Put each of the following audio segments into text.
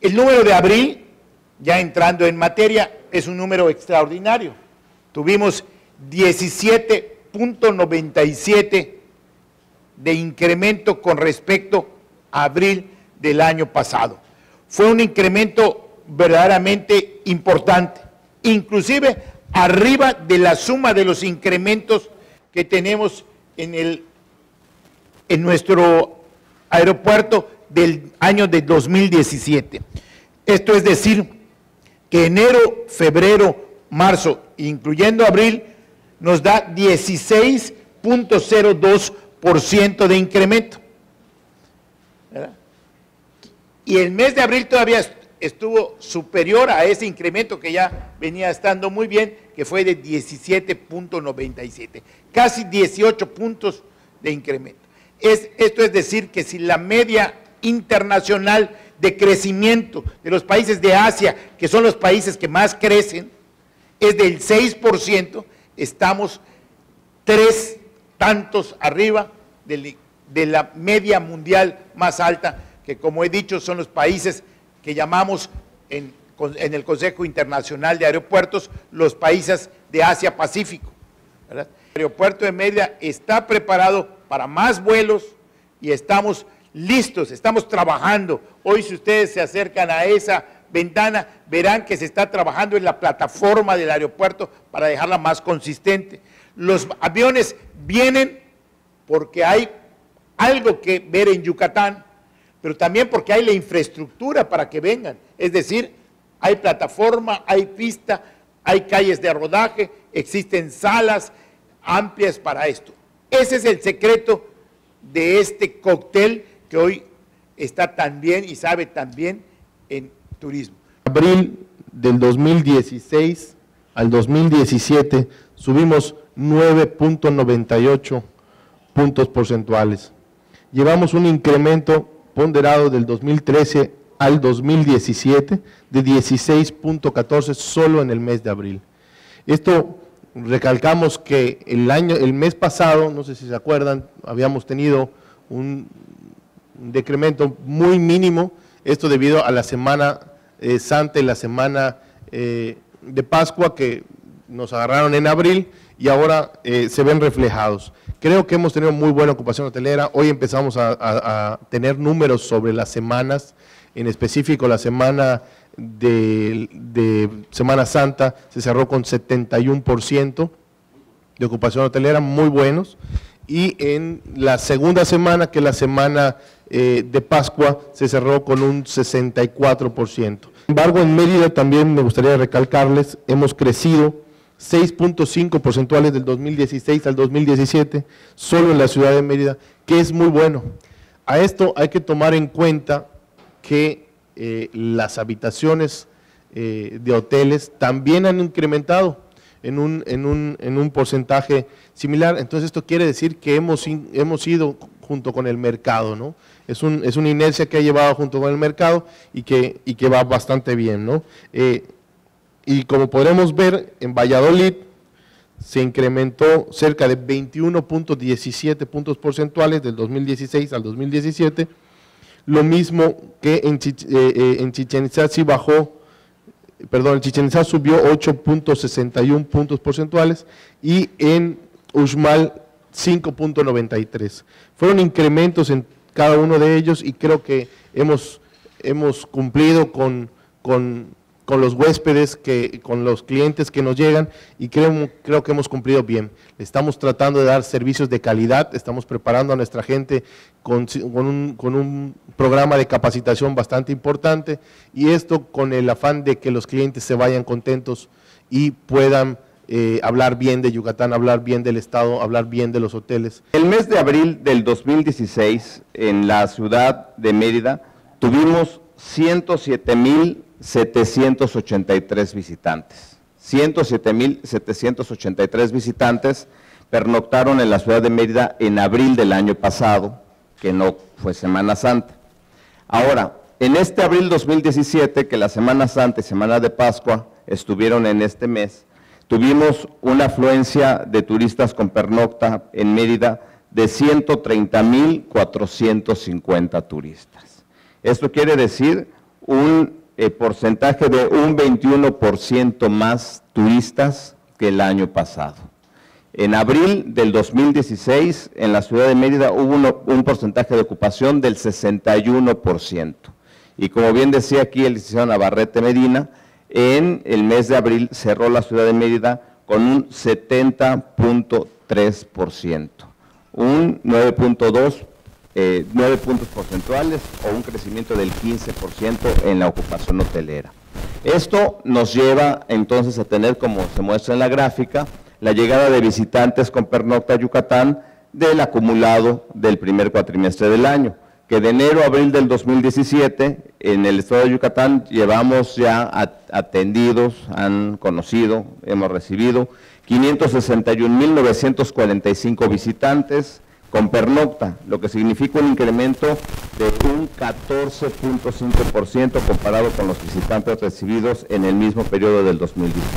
El número de abril, ya entrando en materia, es un número extraordinario. Tuvimos 17.97 de incremento con respecto a abril del año pasado. Fue un incremento verdaderamente importante, inclusive arriba de la suma de los incrementos que tenemos en, el, en nuestro aeropuerto del año de 2017. Esto es decir, que enero, febrero, marzo, incluyendo abril, nos da 16.02% de incremento. Y el mes de abril todavía estuvo superior a ese incremento que ya venía estando muy bien, que fue de 17.97, casi 18 puntos de incremento. Es, esto es decir, que si la media internacional de crecimiento de los países de Asia, que son los países que más crecen, es del 6%, estamos tres tantos arriba de, la media mundial más alta, que como he dicho son los países que llamamos en, el Consejo Internacional de Aeropuertos los países de Asia-Pacífico. El aeropuerto de Mérida está preparado para más vuelos y estamos listos, estamos trabajando. Hoy si ustedes se acercan a esa ventana, verán que se está trabajando en la plataforma del aeropuerto para dejarla más consistente. Los aviones vienen porque hay algo que ver en Yucatán, pero también porque hay la infraestructura para que vengan. Es decir, hay plataforma, hay pista, hay calles de rodaje, existen salas amplias para esto. Ese es el secreto de este cóctel que hoy está tan bien y sabe tan bien en turismo. Abril del 2016 al 2017 subimos 9.98 puntos porcentuales. Llevamos un incremento ponderado del 2013 al 2017 de 16.14 solo en el mes de abril. Esto recalcamos que el año el mes pasado, no sé si se acuerdan, habíamos tenido un un decremento muy mínimo, esto debido a la Semana eh, Santa y la Semana eh, de Pascua que nos agarraron en abril y ahora eh, se ven reflejados. Creo que hemos tenido muy buena ocupación hotelera, hoy empezamos a, tener números sobre las semanas, en específico la semana de, de Semana Santa se cerró con 71% de ocupación hotelera, muy buenos, y en la segunda semana, que es la semana eh, de Pascua, se cerró con un 64%. Sin embargo, en Mérida también me gustaría recalcarles, hemos crecido 6.5 porcentuales del 2016 al 2017, solo en la ciudad de Mérida, que es muy bueno. A esto hay que tomar en cuenta que eh, las habitaciones eh, de hoteles también han incrementado en un, en un, en un porcentaje similar. Entonces esto quiere decir que hemos, hemos ido junto con el mercado, ¿no? Es, un, es una inercia que ha llevado junto con el mercado y que, y que va bastante bien, ¿no? Eh, y como podremos ver, en Valladolid se incrementó cerca de 21.17 puntos porcentuales del 2016 al 2017, lo mismo que en, eh, eh, en Chichen Itza sí bajó perdón, en Chichen Itza subió 8.61 puntos porcentuales y en Uxmal 5.93. Fueron incrementos en cada uno de ellos y creo que hemos, hemos cumplido con, con, con los huéspedes, que, con los clientes que nos llegan y creo, creo que hemos cumplido bien. Estamos tratando de dar servicios de calidad, estamos preparando a nuestra gente con, un, con un programa de capacitación bastante importante y esto con el afán de que los clientes se vayan contentos y puedan eh, hablar bien de Yucatán, hablar bien del Estado, hablar bien de los hoteles. El mes de abril del 2016, en la ciudad de Mérida, tuvimos 107.783 visitantes. 107.783 visitantes pernoctaron en la ciudad de Mérida en abril del año pasado, que no fue Semana Santa. Ahora, en este abril 2017, que la Semana Santa y Semana de Pascua estuvieron en este mes, Tuvimos una afluencia de turistas con pernocta en Mérida de 130.450 turistas. Esto quiere decir un eh, porcentaje de un 21% más turistas que el año pasado. En abril del 2016, en la ciudad de Mérida hubo un porcentaje de ocupación del 61%. Y como bien decía aquí el licenciado Navarrete Medina, en el mes de abril cerró la ciudad de Mérida con un 70.3%, un 9.2 eh, 9 puntos porcentuales o un crecimiento del 15% en la ocupación hotelera. Esto nos lleva entonces a tener, como se muestra en la gráfica, la llegada de visitantes con pernocta a Yucatán del acumulado del primer cuatrimestre del año, que de enero a abril del 2017 en el estado de Yucatán llevamos ya atendidos, han conocido, hemos recibido 561.945 visitantes, con pernocta, lo que significa un incremento de un 14.5% comparado con los visitantes recibidos en el mismo periodo del 2016.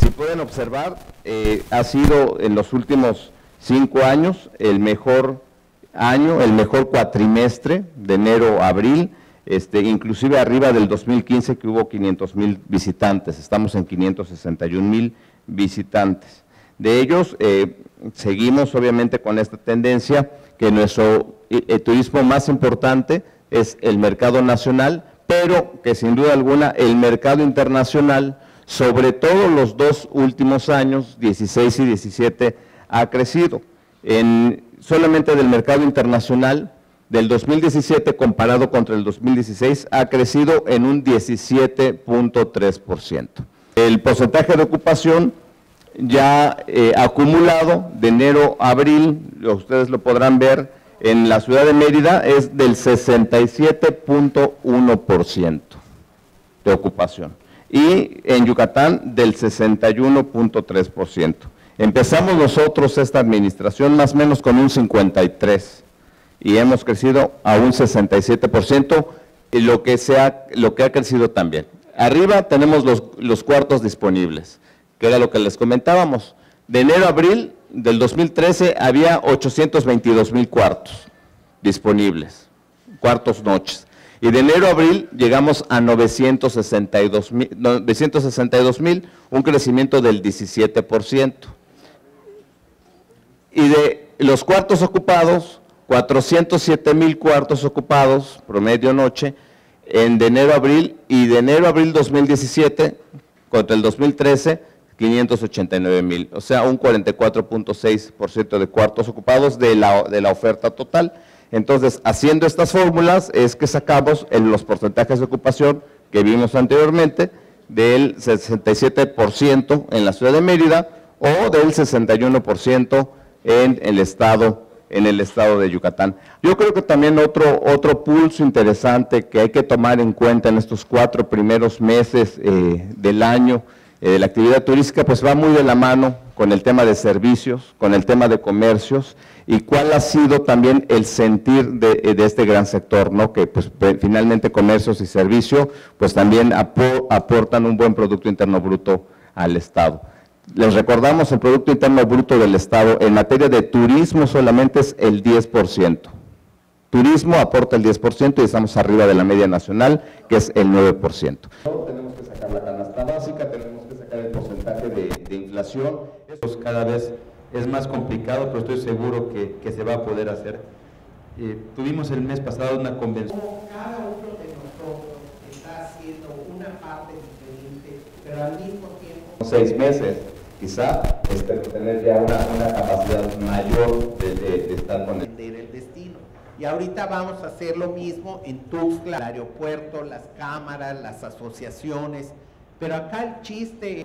Si pueden observar, eh, ha sido en los últimos cinco años el mejor año, el mejor cuatrimestre de enero a abril, este, inclusive arriba del 2015 que hubo 500 mil visitantes, estamos en 561 mil visitantes. De ellos, eh, seguimos obviamente con esta tendencia que nuestro eh, turismo más importante es el mercado nacional, pero que sin duda alguna el mercado internacional, sobre todo los dos últimos años, 16 y 17, ha crecido. En, solamente del mercado internacional, del 2017 comparado contra el 2016, ha crecido en un 17.3%. El porcentaje de ocupación ya eh, acumulado de enero a abril, ustedes lo podrán ver, en la ciudad de Mérida es del 67.1% de ocupación y en Yucatán del 61.3%. Empezamos nosotros esta administración más o menos con un 53% y hemos crecido a un 67%, y lo que, sea, lo que ha crecido también. Arriba tenemos los, los cuartos disponibles que era lo que les comentábamos. De enero a abril del 2013 había 822 mil cuartos disponibles, cuartos noches. Y de enero a abril llegamos a 962 mil, un crecimiento del 17%. Y de los cuartos ocupados, 407 mil cuartos ocupados, promedio noche, en de enero a abril, y de enero a abril 2017 contra el 2013, 589 mil, o sea, un 44.6% de cuartos ocupados de la, de la oferta total. Entonces, haciendo estas fórmulas es que sacamos en los porcentajes de ocupación que vimos anteriormente del 67% en la ciudad de Mérida o del 61% en el estado en el estado de Yucatán. Yo creo que también otro, otro pulso interesante que hay que tomar en cuenta en estos cuatro primeros meses eh, del año eh, la actividad turística pues va muy de la mano con el tema de servicios, con el tema de comercios y cuál ha sido también el sentir de, eh, este gran sector, ¿no? que pues finalmente comercios y servicios pues también aportan un buen Producto Interno Bruto al Estado. Les recordamos, el Producto Interno Bruto del Estado en materia de turismo solamente es el 10%. Turismo aporta el 10% y estamos arriba de la media nacional, que es el 9%. Tenemos que sacar la canasta básica, tenemos el porcentaje de, inflación. Eso cada vez es más complicado, pero estoy seguro que, que se va a poder hacer. Eh, tuvimos el mes pasado una convención. Como cada uno de nosotros está haciendo una parte diferente, pero al mismo tiempo... Seis meses, quizá, este, tener ya una, una capacidad mayor de, de, estar con el... el destino. Y ahorita vamos a hacer lo mismo en Tuxtla, el aeropuerto, las cámaras, las asociaciones, pero acá el chiste